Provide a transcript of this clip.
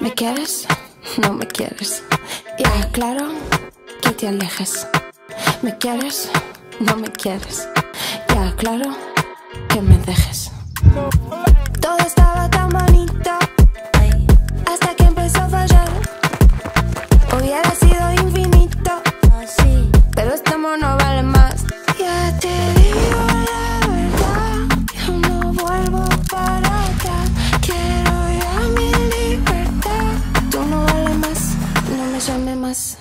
¿Me quieres? No me quieres. Ya, claro que te alejes. ¿Me quieres? No me quieres. Ya, claro que me dejes. 染めます。